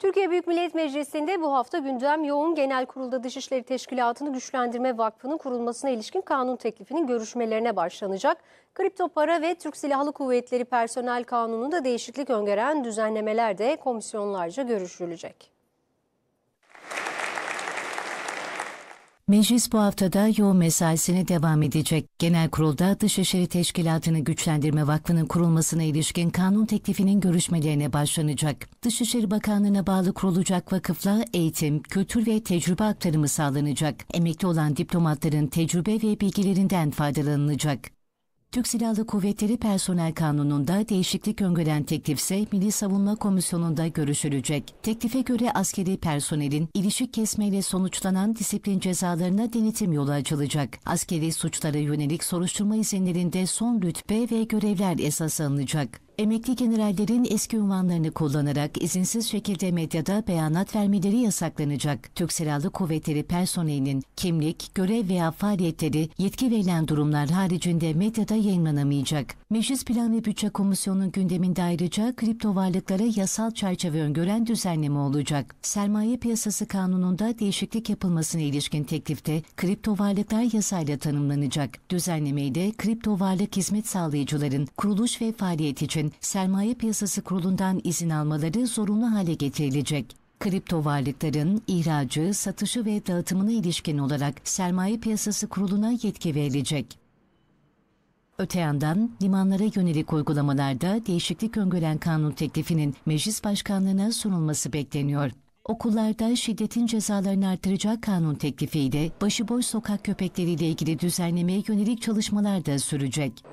Türkiye Büyük Millet Meclisi'nde bu hafta gündem yoğun genel kurulda Dışişleri Teşkilatı'nı Güçlendirme Vakfı'nın kurulmasına ilişkin kanun teklifinin görüşmelerine başlanacak. Kripto para ve Türk Silahlı Kuvvetleri Personel Kanunu'nda değişiklik öngören düzenlemeler de komisyonlarca görüşülecek. Meclis bu haftada yoğun mesaisine devam edecek. Genel kurulda Dışişleri Teşkilatı'nı Güçlendirme Vakfı'nın kurulmasına ilişkin kanun teklifinin görüşmelerine başlanacak. Dışişleri Bakanlığı'na bağlı kurulacak vakıfla eğitim, kültür ve tecrübe aktarımı sağlanacak. Emekli olan diplomatların tecrübe ve bilgilerinden faydalanılacak. Türk Silahlı Kuvvetleri Personel Kanunu'nda değişiklik öngören teklif ise Milli Savunma Komisyonu'nda görüşülecek. Teklife göre askeri personelin ilişik kesmeyle sonuçlanan disiplin cezalarına denetim yolu açılacak. Askeri suçlara yönelik soruşturma izinlerinde son rütbe ve görevler esas alınacak. Emekli generallerin eski unvanlarını kullanarak izinsiz şekilde medyada beyanat vermeleri yasaklanacak. Türk Silahlı Kuvvetleri personelinin kimlik, görev veya faaliyetleri yetki verilen durumlar haricinde medyada yayınlanamayacak. Meclis Plan ve Bütçe Komisyonu'nun gündeminde ayrıca kripto varlıklara yasal çerçeve öngören düzenleme olacak. Sermaye Piyasası Kanunu'nda değişiklik yapılmasına ilişkin teklifte kripto varlıklar yasayla tanımlanacak. Düzenlemeyle kripto varlık hizmet sağlayıcıların kuruluş ve faaliyet için Sermaye Piyasası Kurulu'ndan izin almaları zorunlu hale getirilecek. Kripto varlıkların ihracı, satışı ve dağıtımına ilişkin olarak Sermaye Piyasası Kurulu'na yetki verilecek. Öte yandan limanlara yönelik uygulamalarda değişiklik öngören kanun teklifinin meclis başkanlığına sunulması bekleniyor. Okullarda şiddetin cezalarını artıracak kanun teklifiyle başıboş sokak köpekleriyle ilgili düzenlemeye yönelik çalışmalar da sürecek.